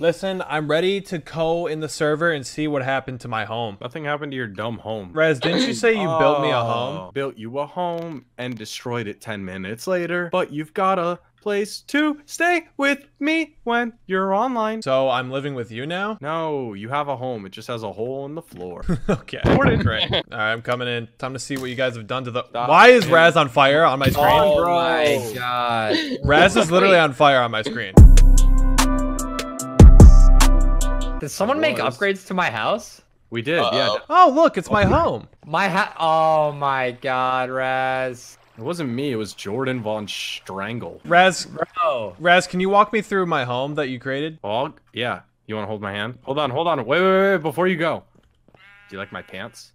Listen, I'm ready to go in the server and see what happened to my home. Nothing happened to your dumb home. Razz, didn't you say you built me a Oh, home? Built you a home and destroyed it 10 minutes later. But you've got a place to stay with me when you're online. So I'm living with you now? No, you have a home. It just has a hole in the floor. Okay. Great. All right, I'm coming in. Time to see what you guys have done to the. Stop. Why is Razz on fire on my screen? Oh bro. my god. Razz is literally on fire on my screen. Did someone make upgrades to my house? We did, yeah. Uh-oh. Oh, look, it's my oh, home. My ha- Oh my god, Razz. It wasn't me. It was Jordan Von Strangle. Razz, Bro. Razz, can you walk me through my home that you created? Oh, yeah. You want to hold my hand? Hold on, hold on. Wait, wait, wait, before you go. Do you like my pants?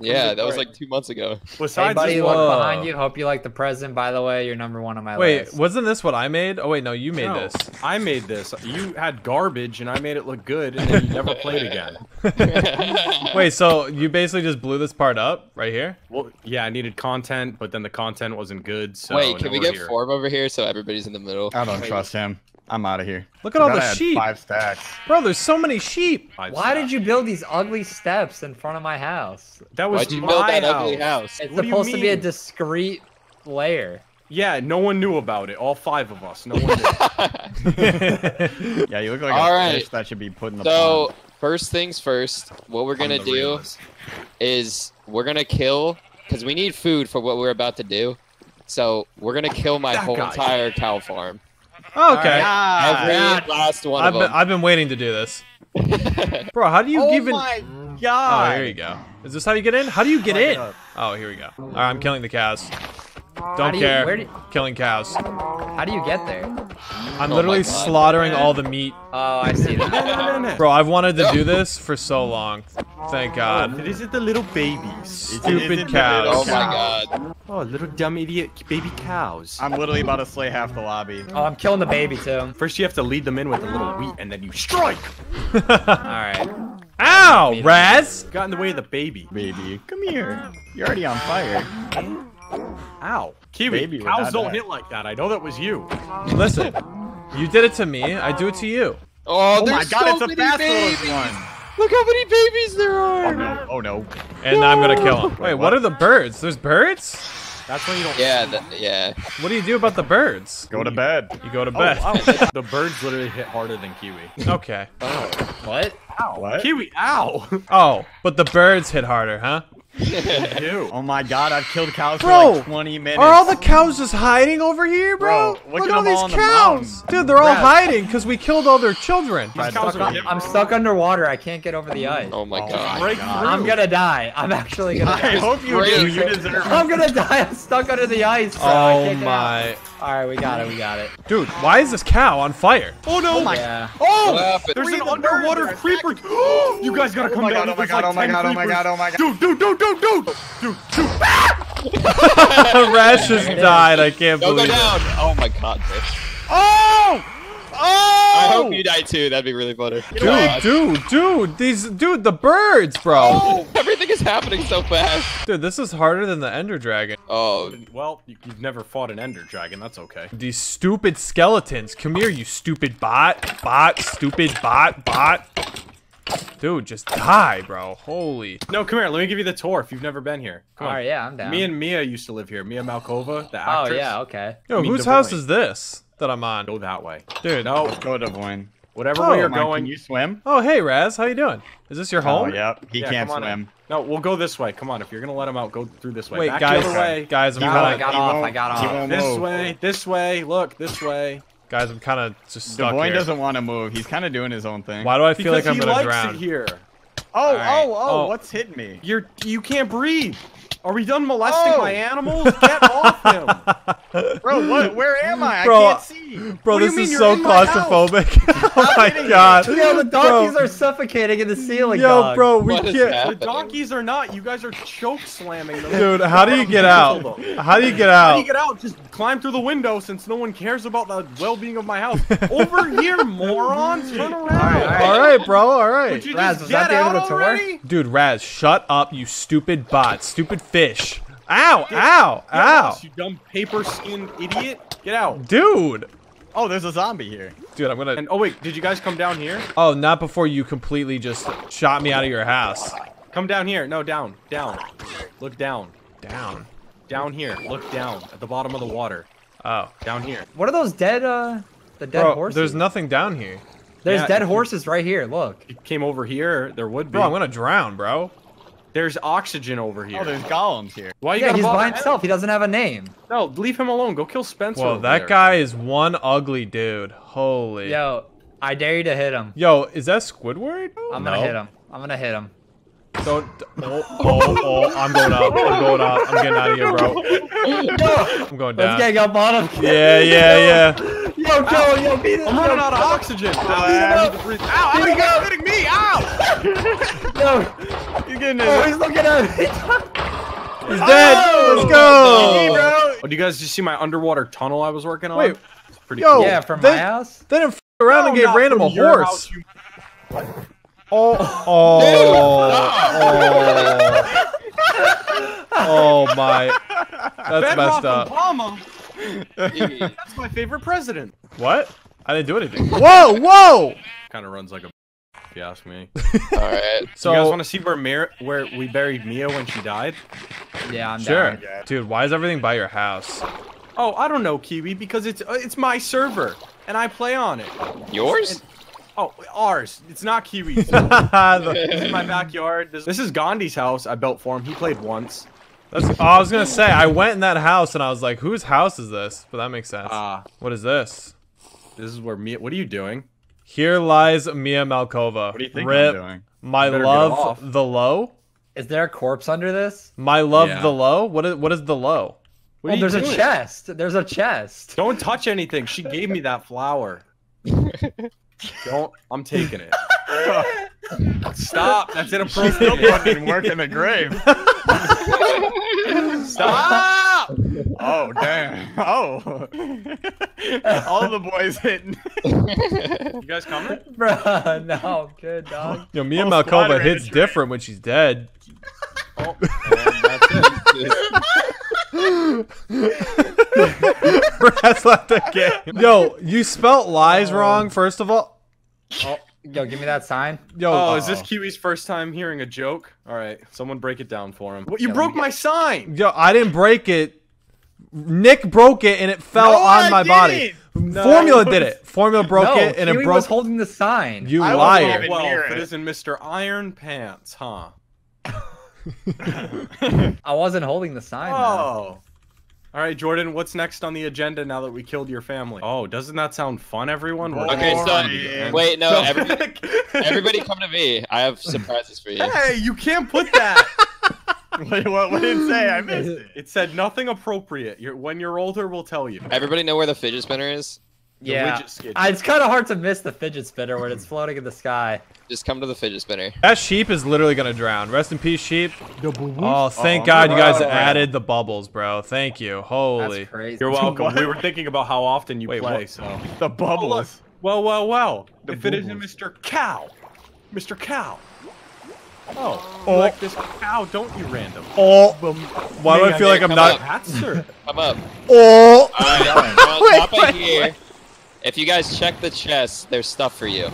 Yeah, that was like two months ago. Hey Besides buddy, this look one- behind you. Hope you like the present. By the way, you're number one on my Wait, list. Wait, wasn't this what I made? Oh wait, no, you made No, this. I made this. You had garbage, and I made it look good, and then you never played again. Wait, so you basically just blew this part up right here? Well, yeah, I needed content, but then the content wasn't good. So Wait, can we get here. Form over here so everybody's in the middle? I don't trust him. I'm out of here. Look at all the I had sheep. Five stacks. Bro, there's so many sheep. Five Why star. did you build these ugly steps in front of my house? That was Why'd you my build that house. ugly house? It's What supposed to be a discreet layer. Yeah, no one knew about it. All five of us. No one knew. Yeah, you look like All a right. fish that should be put in the So pond. first things first, what we're gonna do realist. is we're gonna kill because we need food for what we're about to do. So we're gonna kill my That whole guy. entire cow farm. Oh, okay. Ah, Every yeah. last one I've of been, them. I've been waiting to do this. Bro, how do you oh even... my Oh, god! here you go. Is this how you get in? How do you get Fuck it in? up. Oh, here we go. All right, I'm killing the cows. How Don't do you- care. where do- Killing cows. How do you get there? I'm Oh literally God. slaughtering all the meat. Oh, I see that. Bro, I've wanted to do this for so long. Thank God. Oh, is it the little babies? Stupid cows. oh my god. Oh, little dumb idiot baby cows. I'm literally about to slay half the lobby. Oh, I'm killing the baby too. First, you have to lead them in with a little wheat, and then you strike. All right. Ow, Razz! Got in the way of the baby. Baby, come here. You're already on fire. Ow. Kiwi, Baby would cows don't die. hit like that. I know that was you. Listen, you did it to me. I do it to you. Oh, Oh my god, so it's a many fast one. Look how many babies there are. Oh are. no, oh no. And I'm gonna kill him. Wait, what what? are the birds? There's birds? That's when you don't. Yeah, th- yeah. What do you do about the birds? Go to bed. You go to bed. Oh, bed. ow. the birds literally hit harder than Kiwi. Okay. Oh. What? What? Kiwi, ow! Oh, but the birds hit harder, huh? Ew. Oh my god, I've killed cows Bro, for like 20 minutes. Are all the cows just hiding over here, bro? Bro, look Look at at all these all on the cows. Dude, they're all Razz. hiding because we killed all their children. These These stuck on- different. I'm stuck underwater. I can't get over the ice. Oh my Oh god. Break God. I'm gonna die. I'm actually gonna I die. hope you do. You deserve it. I'm gonna die. I'm stuck under the ice. bro. I Oh can't get out. my. All right, we got it. We got it. Dude, why is this cow on fire? Oh no! Oh yeah. Oh! What happened? There's an underwater birds. creeper. you guys gotta Oh come my down. god, oh my god, like oh my god, oh my god, oh my god. Dude, dude, dude, dude, dude, dude, dude. Razz just died. I can't Don't go believe it. down. Oh my god, Fish. Oh! Oh! I hope oh! you die too. That'd be really funny. Dude, dude, dude, these, dude, the birds, bro. Oh, everything is happening so fast. Dude, this is harder than the Ender Dragon. Oh, Well, you, you've never fought an ender dragon. That's okay. These stupid skeletons. Come here, you stupid bot. Bot, stupid bot, bot. Dude, just die, bro. Holy. No, come here. Let me give you the tour if you've never been here. Come All on. right, yeah, I'm down. Me and Mia used to live here. Mia Malkova, the oh, actress. oh yeah, okay. Yo, I mean, whose the house is this that I'm on? Go that way. Dude. No, Let's go to Voin. whatever Oh, way you're Come on, going. Can you swim? Oh, hey, Razz. How you doing? Is this your oh, home? Oh, yep. He Yeah, can't come on in. swim. No, we'll go this way. Come on, if you're gonna let him out, go through this way. Wait, Back guys. the way. Guys, I'm He Oh, kind I got off. I got off. This move. way. This way. Look, this way. guys, I'm kind of just stuck Devoin here. doesn't want to move. He's kind of doing his own thing. Why do I feel Because like I'm he gonna likes drown? it here. Oh, right. oh, oh, Oh. what's hitting me? You're you can't breathe. Are we done molesting Oh. my animals? Get off him. Bro, what? Where am I? Bro, I can't see. Bro, What do you this is so in my house? claustrophobic. oh my kidding. god. Yo, the donkeys Bro. are suffocating in the ceiling. Yo, dog. bro, we What is can't. The donkeys are not. You guys are choke slamming them. Dude, how do you get out? How do you get out? How do you get out? Just climb through the window since no one cares about the well-being of my house. Over here, morons! Turn around. right. All right, bro. All right. Would you Razz, just was that get the end out of the tour? already? Dude, Razz, shut up, you stupid bot. Stupid fish. Ow, ow, Get ow. lost, you dumb paper-skinned idiot. Get out. Dude. Oh, there's a zombie here. Dude, I'm gonna. And oh wait, did you guys come down here? Oh, not before you completely just shot me out of your house. Come down here. No, down, down. Look down. Down. Down here. Look down at the bottom of the water. Oh. Down here. What are those dead, uh, the dead Bro, horses? there's nothing down here. There's Yeah, dead horses right here. Look. If you came over here, there would be. Bro, I'm gonna drown, bro. There's oxygen over here. Oh, there's golems here. Why you Yeah, gotta he's by Evan? himself. He doesn't have a name. No, leave him alone. Go kill Spencer. Whoa, over that there. guy is one ugly dude. Holy. Yo, I dare you to hit him. Yo, is that Squidward? I'm no. gonna hit him. I'm gonna hit him. Don't. Oh, oh, oh, I'm going up. I'm going up. I'm getting out of here, bro. I'm going down. Let's down. gang up on him. Yeah, yeah, yeah. Yo, Joe, yo, beat him. I'm running out of oxygen. Ow, I need to breathe. Ow, ow, Here we you're hitting me. Ow. Yo, You're getting it. oh, he's looking at me. He's dead. Oh! Let's go. Oh, do you guys just see my underwater tunnel I was working on? Wait, It's pretty yo. cool. yeah, from they- my house. They didn't f around and gave Randumb a horse. house, you- Oh, oh, oh, oh my. That's Bedrock messed up. Obama. Dude, That's my favorite president. What? I didn't do anything. Whoa, whoa! Kind of runs like a. If you ask me. all right. So, you guys want to see where Mir- where we buried Mia when she died? Yeah, I'm sure. down. Dude, why is everything by your house? Oh, I don't know, Kiwi, because it's uh, it's my server and I play on it. Yours? Oh, ours. It's not Kiwi's. this is my backyard. This, this is Gandhi's house. I built for him. He played once. That's, oh, I was gonna say, I went in that house and I was like, whose house is this? But that makes sense. Ah, what is this? this is where Mia. What are you doing? Here lies Mia Malkova. What do you think Rip, I'm doing? my love, the low. Is there a corpse under this? My love, Yeah. the low. What is what is the low? What oh, are you there's a chest. There's a chest. Don't touch anything. She gave me that flower. Don't. I'm taking it. Stop. That's Still inappropriate. fucking work in the grave. Stop. Oh damn. Oh. All the boys hitting. You guys coming? Bruh, no, I'm good, dog. Yo, me and squad Malkova hits different when she's dead. Oh, that's it. Brad's left the game. Yo, you spelt lies wrong. First of all, Oh, yo, give me that sign. yo. Oh, is this Kiwi's first time hearing a joke? All right, someone break it down for him. What, you Yeah, broke me my sign. Yo, I didn't break it. Nick broke it and it fell No, on I my body. didn't. Formula did it. Formula broke no, it and Kiwi it broke. was holding the sign. you I liar. well, it it. isn't Mr. Iron Pants, huh? I wasn't holding the sign. man. Oh. All right, Jordan, what's next on the agenda now that we killed your family? Oh, doesn't that sound fun, everyone? We're Okay, so wait, no, No. everybody, everybody come to me. I have surprises for you. hey, you can't put that. Wait, what, what did it say? I missed it. it said nothing appropriate. You're, when you're older, we'll tell you. Everybody know where the fidget spinner is? The yeah. widget skid. I- it's kind of hard to miss the fidget spinner when it's floating in the sky. Just come to the fidget spinner. That sheep is literally gonna drown. Rest in peace, sheep. Oh, thank Oh, God you guys bro. added the bubbles, bro. Thank you. Holy. That's crazy. You're welcome. We were thinking about how often you Wait, play, what? so. The bubbles. Well, well, well. The if it isn't bubbles. Mr. Cow, Mr. Cow. Oh, Oh. like this cow, don't you, Randumb? Oh, why do I Mia, feel like I'm come not? up. That's sir. Come up. Oh, Alright, on Wait, top wait, of here. If you guys check the chest, there's stuff for you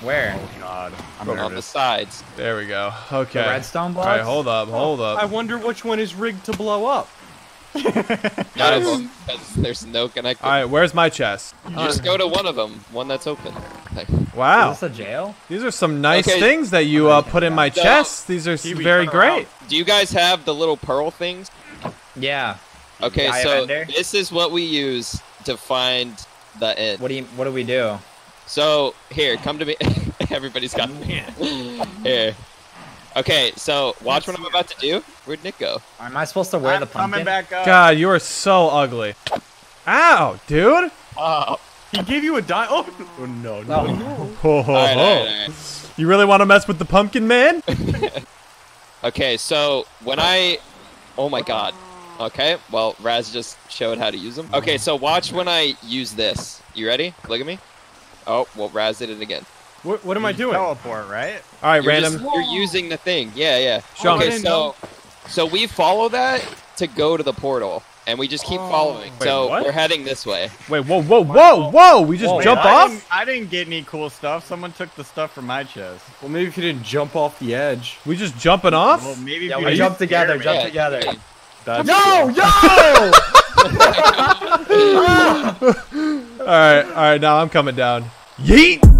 Where? Oh god. I'm on the sides. there we go. Okay. The redstone blocks? right, hold up, hold up. I wonder which one is rigged to blow up. None of them, because there's no connector. All right, where's my chest? You just go to one of them, one that's open. Like, Wow, Is this a jail? these are some nice Okay. things that you uh, put in my So- chest. These are s- Kiwi, very turn around. great. Do you guys have the little pearl things? Yeah. Okay, so this is what we use to find the end. What do you? What do we do? So here, come to me. Everybody's got me. here. Okay, so watch what I'm about to do. Where'd Nick go? Am I supposed to wear I'm the pumpkin? coming back up. God, you are so ugly. Ow, dude. Oh, He gave you a die. Oh, oh, no, no, Oh. no. Ho, ho, all right, all ho. right, all right. You really want to mess with the pumpkin man? Okay, so when I, oh my god. Okay, well, Razz just showed how to use them. Okay, so watch when I use this. You ready? Look at me. Oh, well, Razz did it again. What, what am I doing? Teleport, right? All right, you're random. Just, you're using the thing. Yeah, yeah. Show okay, so, so we follow that to go to the portal, and we just keep oh. following. Wait, so what? we're heading this way. Wait, whoa, whoa, whoa, whoa! We just whoa, jump wait, off? I didn't, I didn't get any cool stuff. Someone took the stuff from my chest. Well, maybe if you didn't jump off the edge. We just jumping off? Well, maybe yeah, we, we jump together. Jump together. That's yo, yo! Ah! all right, all right. Now I'm coming down. Yeet.